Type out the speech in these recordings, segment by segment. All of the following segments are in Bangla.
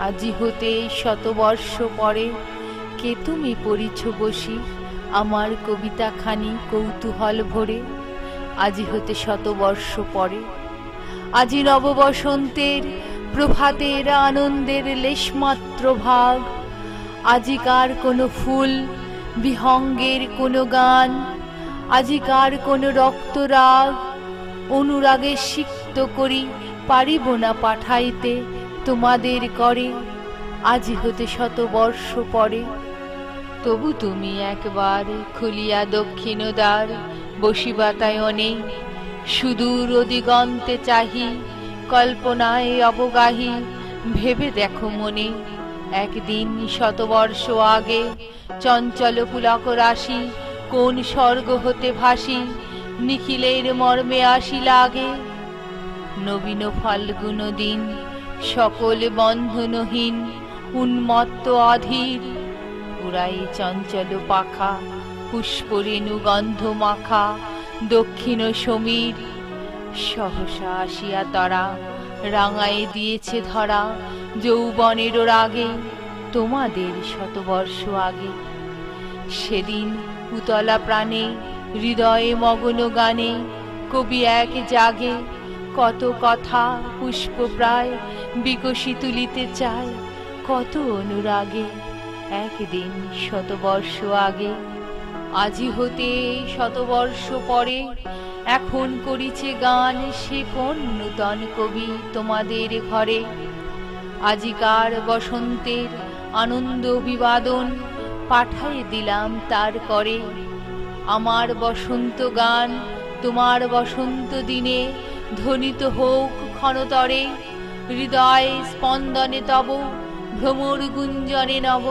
আজি হতে শতবর্ষ পরে কে তুমি পড়িছ বসি? আমার কবিতা খানি কৌতূহল ভরে আজি হতে শতবর্ষ পরে। আজি নববসন্তের প্রভাতের আনন্দের লেশমাত্র ভাগ। আজিকার কোনো ফুল বিহঙ্গের কোনো গান। আজিকার কোনো রক্তরাগ। অনুরাগে সিক্ত করি পারিব না পাঠাইতে। তোমাদের করে, আজি হতে শত বর্ষ পরে। তবু তুমি একবার খুলিয়া দক্ষিণ দ্বার বসিবাতায়নে সুদূর অদিগন্তে চাহি, কল্পনায় অবগাহী, ভেবে দেখো মনে, একদিন শতবর্ষ আগে চঞ্চল পুলক রাশি কোন স্বর্গ হতে ভাসি, নিখিলের মর্মে আসি লাগে নবীন ফাল্গুন দিন সকল বন্ধনহীন, উন্মত্ত অধীর। উড়াই চঞ্চল পাখা পুষ্পরেণু গন্ধ মাখা দক্ষিণ সমীর। সহসা আসিয়া তারা রাঙায় দিয়েছে ধরা যৌবনের রাগে, তোমাদের শতবর্ষ আগে। সেদিন উতলা প্রাণে, হৃদয়ে মগন গানে, কবি এক জাগে কত কথা পুষ্প প্রায় বিকশি তুলিতে চায়, কত অনুরাগে একদিন শতবর্ষ আগে। আজি হতে শতবর্ষ পরে এখন করিছে গান সে কোন নূতন কবি তোমাদের ঘরে। আজিকার বসন্তের আনন্দ অভিবাদন পাঠায় দিলাম তার করে। আমার বসন্ত গান তোমার বসন্ত দিনে ধ্বনিত হোক ক্ষণতরে, হৃদয় স্পন্দনে তব, ভ্রমর গুঞ্জনে নব,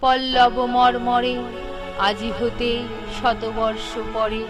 পল্লব মর্মরে, আজি হতে শতবর্ষ পরে।